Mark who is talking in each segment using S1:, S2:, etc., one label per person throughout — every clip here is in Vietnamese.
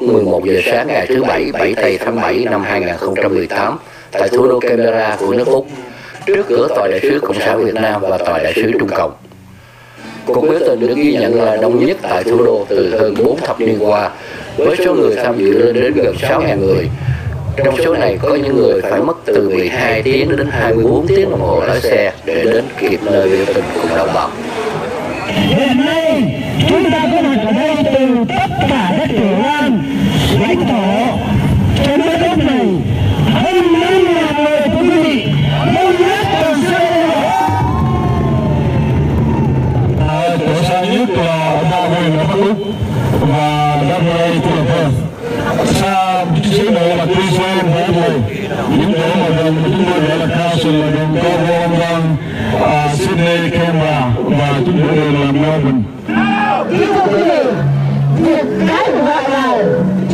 S1: 11 giờ sáng ngày thứ Bảy, 7 tây tháng 7 năm 2018 tại thủ đô Canberra của nước Úc, trước cửa Tòa đại sứ Cộng sản Việt Nam và Tòa đại sứ Trung Cộng. Cuộc biểu tình được ghi nhận là đông nhất tại thủ đô từ hơn 4 thập niên qua, với số người tham dự lên đến gần 6.000 người. Trong số này có những người phải mất từ 12 tiếng đến 24 tiếng đồng hồ lái xe để đến kịp nơi biểu tình cùng đồng bào.
S2: Hiện nay chúng ta có mặt ở đây từ
S3: những chỗ mà gần chúng tôi gọi là Castle là gần Cornwall Wellington uh, Sydney Canberra và chúng tôi đều làm Melbourne.
S2: Kính thưa quý vị, việc cái gọi là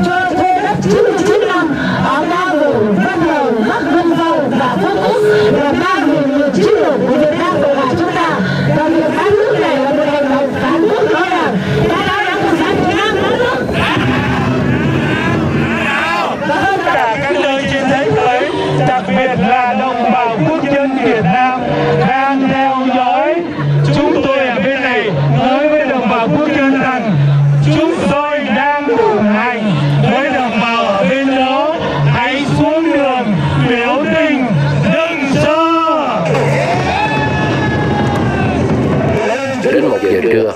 S2: cho thuê đất 99 năm ở ba vùng Vân Đồn, Bắc Vân Phong và Phước Úc là ba vùng nhiều chiến lược của Việt Nam Cộng hòa chúng ta và việc phá nước này là một hành động phản quốc rõ ràng đã nói đảng Cộng sản Việt Nam phá nước
S4: tất cả các nơi trên thế giới, đặc biệt là đồng bào quốc dân Việt Nam đang theo dõi. Chúng tôi ở bên này nói với đồng bào quốc dân rằng chúng tôi đang đồng hành với đồng bào ở bên đó. Hãy xuống đường biểu tình đừng sợ.
S1: Đến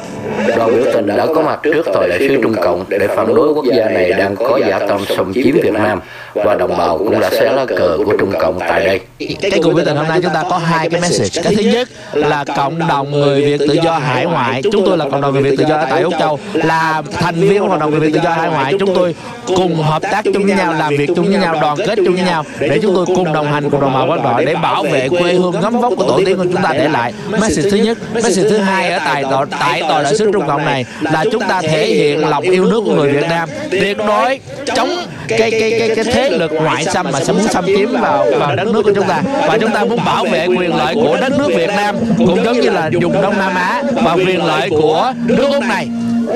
S1: 1 giờ trưa, đoàn biểu tình đã có mặt trước tòa đại sứ Trung Cộng để phản đối quốc gia này đang có giả tâm xâm chiếm Việt Nam. Và đồng bào cũng đã xé lá cờ của Trung Cộng tại đây.
S5: cái cuộc biểu tình hôm nay chúng ta có hai cái message. cái thứ nhất là cộng đồng người việt tự do hải ngoại chúng tôi là cộng đồng người việt tự do ở tại úc châu là thành viên của cộng đồng người việt tự do hải ngoại. chúng tôi cùng hợp tác chung với nhau làm việc chung với nhau đoàn kết chung với nhau để chúng tôi cùng đồng hành cùng đồng bào quân đội để bảo vệ quê hương gấm vóc của tổ tiên của chúng ta để lại message thứ nhất message thứ hai ở tại tại tòa đại sứ trung cộng này là chúng ta thể hiện lòng yêu nước của người việt nam. Tuyệt đối chống cái cái cái cái thế lực ngoại xâm mà sẽ muốn xâm chiếm vào vào đất nước của chúng ta. và chúng ta muốn bảo vệ quyền lợi của đất nước Việt Nam cũng giống như là vùng Đông Nam Á và quyền lợi của nước Úc này.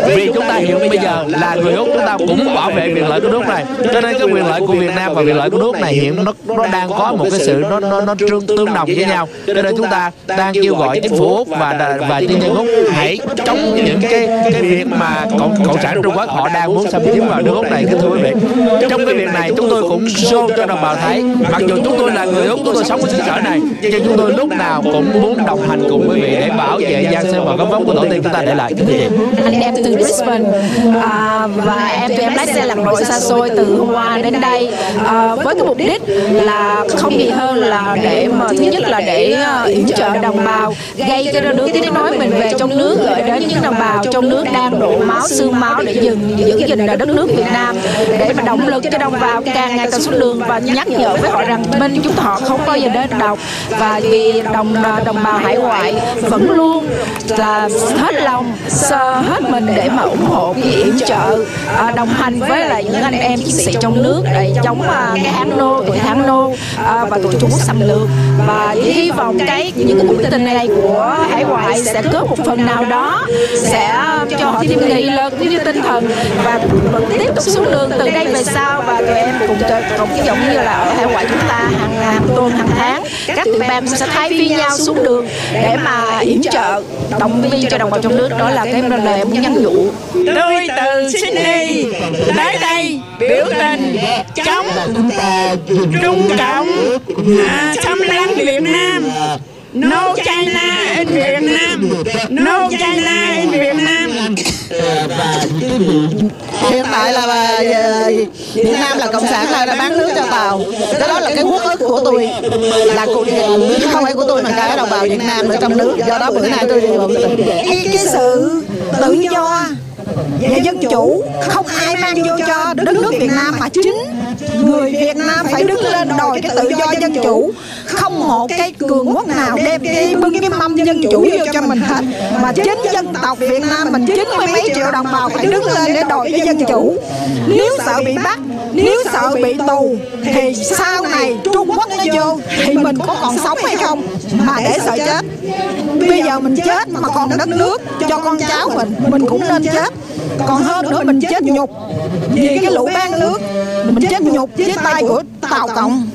S5: vì chúng ta hiện bây giờ là người Úc chúng ta cũng bảo vệ quyền lợi của nước này. cho nên cái quyền lợi của Việt Nam và quyền lợi của nước này hiện nó nó đang có một cái sự nó nó nó tương tương đồng với nhau cho nên chúng ta đang kêu gọi chính phủ Úc và và nhân dân Úc hãy chống những cái cái việc mà cộng cộng sản Trung Quốc họ đang muốn xâm chiếm vào nước Úc này kính thưa quý vị. Trong cái việc này chúng tôi cũng show cho đồng bào thấy mặc dù chúng tôi là người Úc chúng tôi sống ở xứ sở này nhưng chúng tôi lúc nào cũng muốn đồng hành cùng quý vị để bảo vệ giang sơn và gấm vóc của tổ tiên chúng ta để lại. Kính thưa chị
S6: anh em từ Brisbane à, và em tụi em lái xe làm nội xa xôi từ hôm qua đến đây. À, với cái mục đích là không gì hơn là để mà thứ nhất là để uh, yểm trợ đồng bào gây cho nước tiếng nói mình về trong nước gửi đến những đồng bào trong nước đang đổ máu xương máu để dừng giữ gìn đất nước Việt Nam. Để mà động lực cho đồng bào càng ngày càng xuống đường và nhắc nhở với họ rằng bên chúng họ không bao giờ đến đọc. Và vì đồng à, đồng bào hải ngoại vẫn luôn là hết lòng sơ hết mình để mà ủng hộ yểm trợ à, đồng hành với lại những anh em chiến sĩ trong nước. Để chống à, cái hãng nô, tụi hãng nô và tụi Trung Quốc xâm lược. Và hy vọng cái, những cái cuộc tin tình này của hải ngoại sẽ cướp một phần nào đó sẽ cho họ thêm nghị lực cũng như tinh thần và vẫn tiếp tục xuống đường từ đây về sau. Và tụi em cùng cùng ví dụ như là ở hải ngoại chúng ta hàng hàng tuần hàng tháng các tụi em sẽ thay phiên nhau xuống đường để mà yểm trợ động viên cho đồng bào trong nước. Đó là cái lời muốn nhắn nhủ.
S7: Tôi từ Sydney tới đây biểu tình chống Trung Cộng à, xâm lăng Việt Nam No China in Việt Nam No China in Việt Nam
S8: hiện tại là bà, Việt Nam là cộng sản là đã bán nước cho tàu cái đó là cái quốc ức của tôi. Là của, không phải của tôi mà cả đồng bào Việt Nam ở trong nước. Do đó bữa nay tôi cái cái sự tự do và dân chủ, không ai mang vô cho đất nước Việt Nam mà chính người Việt Nam phải đứng lên đòi cái tự do dân chủ. Không một cái cường quốc nào đem cái bưng cái mâm dân chủ vô cho mình hết. Mà chính dân tộc Việt Nam mình chín mươi mấy triệu đồng bào phải đứng lên để đòi cái dân chủ. Nếu sợ bị bắt, nếu sợ bị tù, thì sau này Trung Quốc nó vô thì mình có còn sống hay không? Mà để sợ chết giờ mình chết mà còn đất nước cho con cháu mình mình cũng nên chết. còn hơn nữa mình chết nhục. vì cái lũ ban nước mình chết nhục với tay của tàu cộng